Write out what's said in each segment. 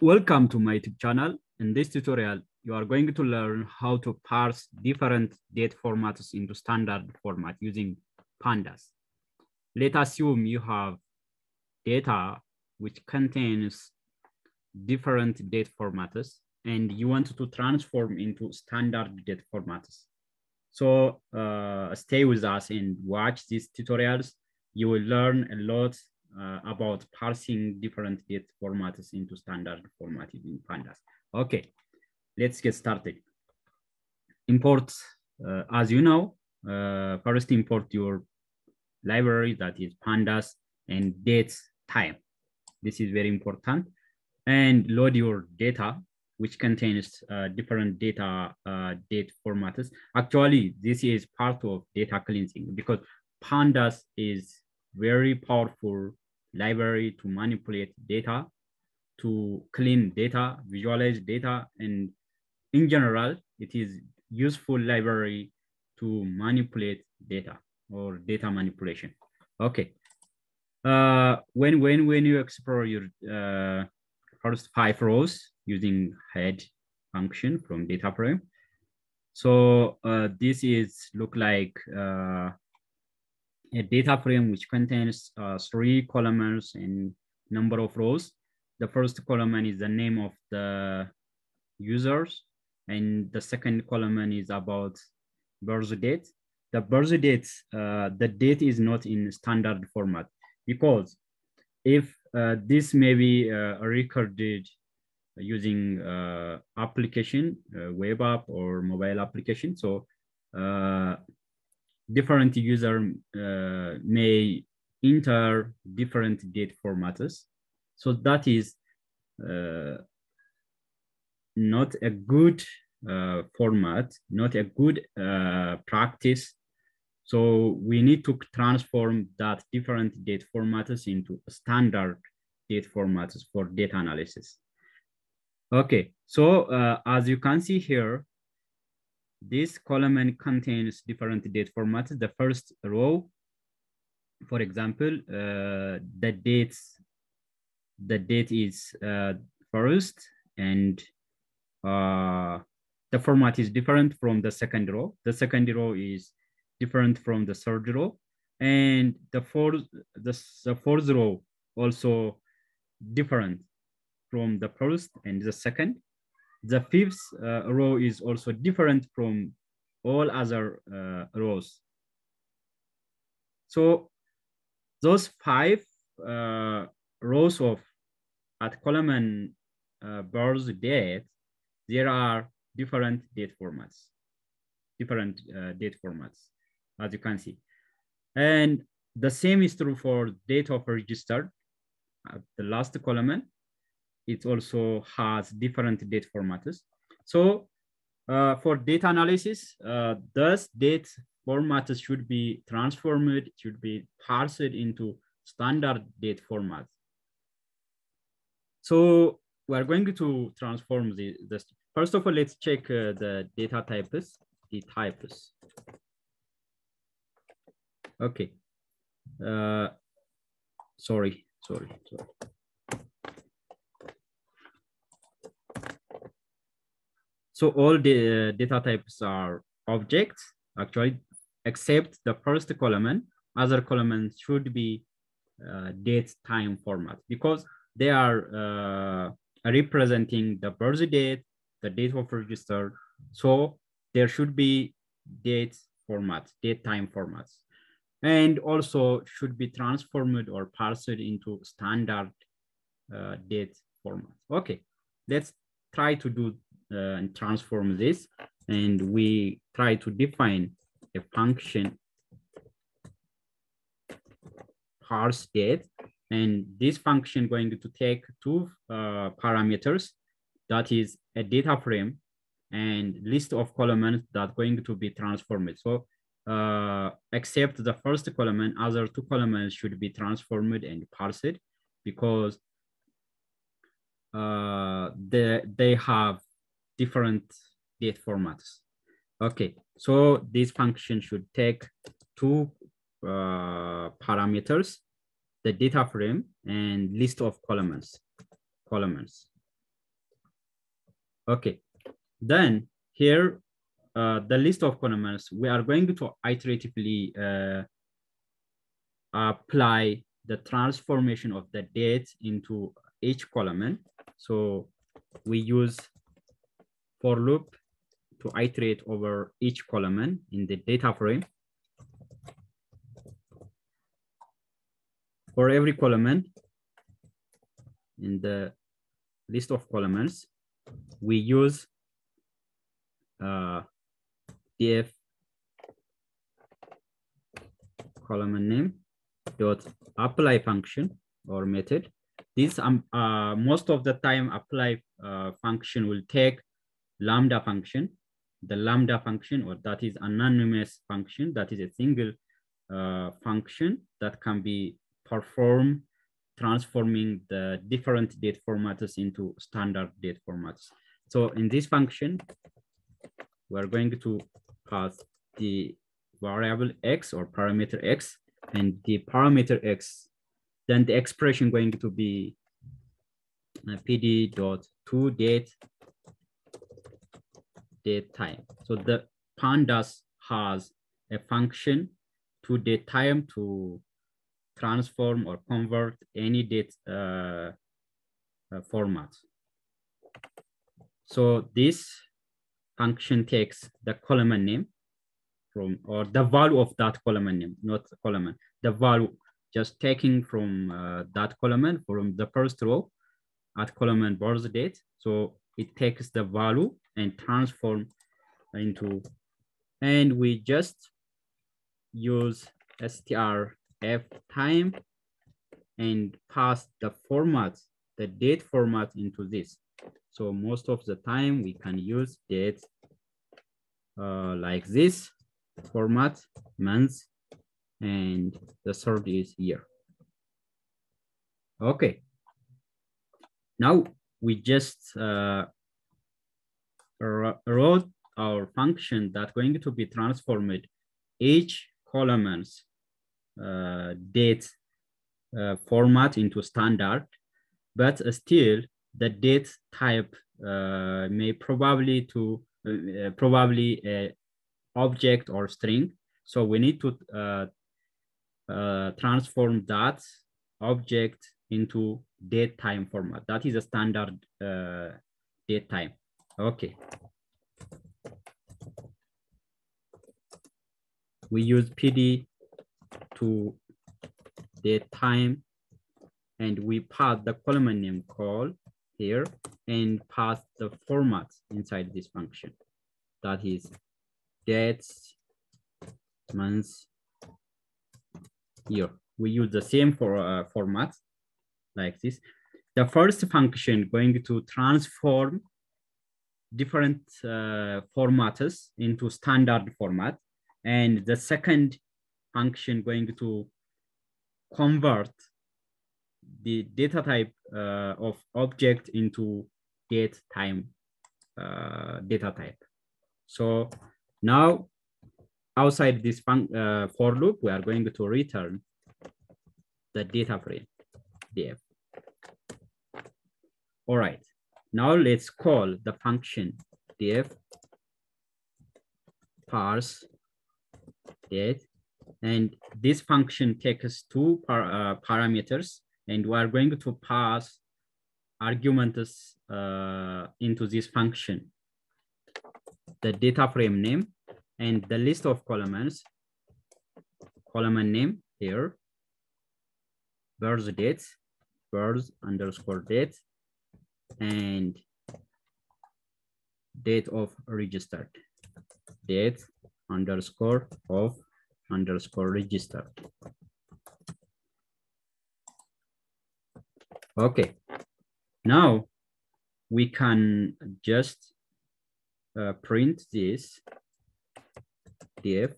Welcome to my YouTube channel. In this tutorial, you are going to learn how to parse different date formats into standard format using pandas. Let's assume you have data which contains different date formats and you want to transform into standard date formats. So uh, stay with us and watch these tutorials. You will learn a lot uh, about parsing different date formats into standard format in pandas. Okay, let's get started. Import, uh, as you know, uh, first import your library that is pandas and dates time. This is very important. And load your data, which contains uh, different data uh, date formats. Actually, this is part of data cleansing because pandas is very powerful library to manipulate data, to clean data, visualize data, and in general, it is useful library to manipulate data or data manipulation. Okay. Uh, when when when you explore your uh, first five rows using head function from data frame, so uh, this is look like uh, a data frame which contains uh, three columns and number of rows. The first column is the name of the users, and the second column is about birth date. The birth date, uh, the date is not in standard format because if uh, this may be uh, recorded using uh, application, uh, web app or mobile application, so different user uh, may enter different date formats. So that is uh, not a good uh, format, not a good uh, practice. So we need to transform that different date formats into standard date formats for data analysis. Okay, so uh, as you can see here, this column contains different date formats. The first row, for example, uh, the dates, the date is uh, first and uh, the format is different from the second row. The second row is different from the third row. And the fourth, the, the fourth row also different from the first and the second. The fifth uh, row is also different from all other uh, rows. So those five uh, rows of at column and uh, birth date, there are different date formats, different uh, date formats, as you can see. And the same is true for date of registered, at the last column it also has different date formats. So uh, for data analysis, uh, those date formats should be transformed, should be parsed into standard date formats. So we're going to transform the, the first of all, let's check uh, the data types, the types. Okay. Uh, sorry, sorry, sorry. So all the data types are objects, actually, except the first column. Other columns should be uh, date time format because they are uh, representing the birth date, the date of register. So there should be date formats, date time formats, and also should be transformed or parsed into standard uh, date format. Okay, let's try to do uh, and transform this. And we try to define a function parse date. And this function going to take two uh, parameters, that is a data frame and list of columns that going to be transformed. So uh, except the first column, other two columns should be transformed and parsed because uh, they, they have different date formats. Okay, so this function should take two uh, parameters, the data frame and list of columns, columns. Okay, then here, uh, the list of columns, we are going to iteratively uh, apply the transformation of the date into each column. So we use for loop to iterate over each column in the data frame. For every column in the list of columns, we use uh, df column name dot apply function or method. This um, uh, most of the time apply uh, function will take lambda function, the lambda function, or that is anonymous function, that is a single uh, function that can be performed transforming the different date formats into standard date formats. So in this function, we're going to pass the variable x or parameter x and the parameter x, then the expression going to be uh, pd dot to date date time. So the pandas has a function to date time to transform or convert any date uh, uh, format. So this function takes the column name from, or the value of that column name, not column, the value just taking from uh, that column from the first row at column and birth date. So it takes the value and transform into, and we just use strf time and pass the format, the date format into this. So most of the time we can use date uh, like this format, months, and the third is year. Okay. Now we just uh, wrote our function that going to be transformed each column's uh, date uh, format into standard, but still the date type uh, may probably to uh, probably a object or string. So we need to uh, uh, transform that object into date time format. That is a standard uh, date time. Okay. We use PD to date time and we pass the column name call here and pass the format inside this function. That is dates, months, year. We use the same for uh, format like this. The first function going to transform different uh, formats into standard format. And the second function going to convert the data type uh, of object into date time uh, data type. So now outside this uh, for loop, we are going to return the data frame df. All right, now let's call the function df parse date. And this function takes two par uh, parameters and we are going to pass arguments uh, into this function. The data frame name and the list of columns, column name here, birth date, birth underscore date, and date of registered, date underscore of underscore registered. Okay, now we can just uh, print this df.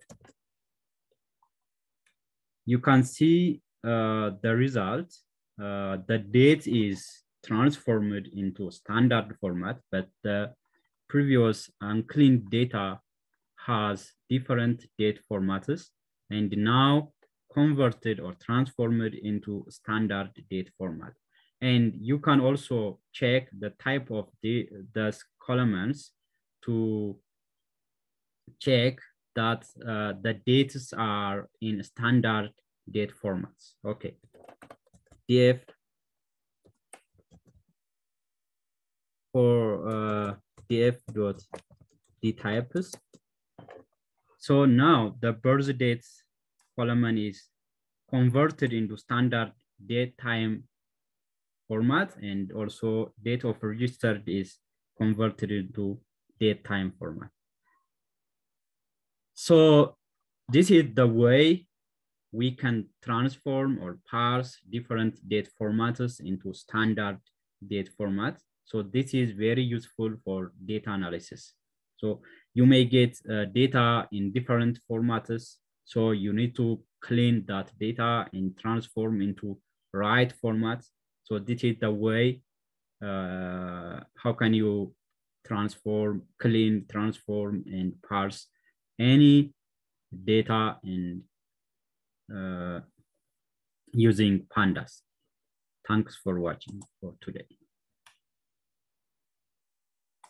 You can see uh, the result. Uh, the date is transformed into standard format, but the previous unclean data has different date formats and now converted or transformed into standard date format. And you can also check the type of the, the columns to check that uh, the dates are in standard date formats. Okay, df for uh, df dot dtypes. So now the birth dates column is converted into standard date time format and also date of registered is converted into date time format. So this is the way we can transform or parse different date formats into standard date format. So this is very useful for data analysis. So you may get uh, data in different formats. So you need to clean that data and transform into right format. So this is the way, uh, how can you transform, clean, transform, and parse any data and uh, using pandas. Thanks for watching for today.